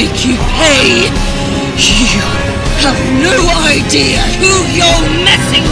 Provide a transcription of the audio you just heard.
make you pay. You have no idea who you're messing with.